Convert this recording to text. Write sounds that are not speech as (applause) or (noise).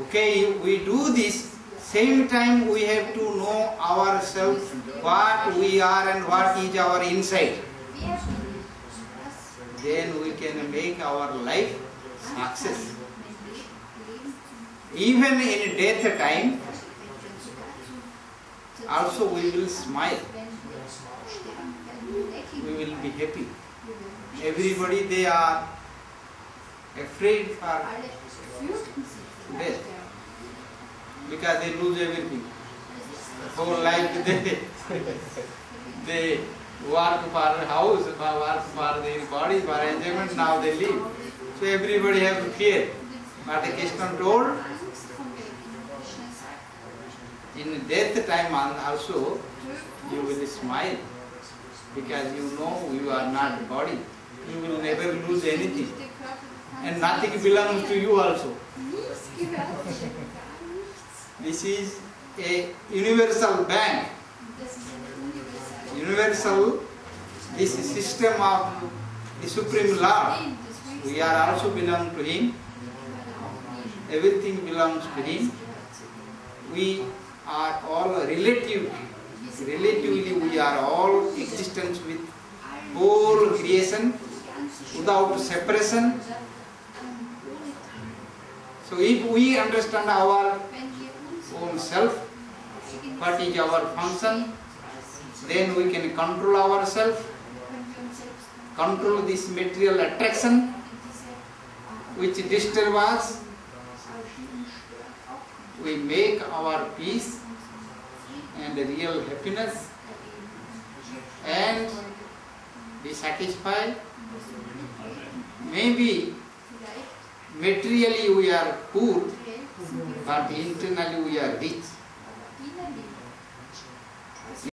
Okay, we do this, same time we have to know ourselves, what we are and what is our inside. Then we can make our life success. Even in death time, also we will smile, we will be happy. Everybody they are afraid for death because they lose everything. Whole life they (laughs) they work for house, work for their body, for enjoyment, now they live. So everybody have fear. But Krishna told in death time also you will smile because you know you are not body. You will never lose anything. And nothing belongs to you also. This is a universal bank. Universal, this system of the Supreme Lord. We are also belong to Him. Everything belongs to Him. We are all relative. Relatively, we are all existence with whole creation without separation. So if we understand our own self, what is our function, then we can control ourselves, control this material attraction which disturbs us. We make our peace and real happiness and be satisfied. Maybe materially we are poor, but internally we are rich.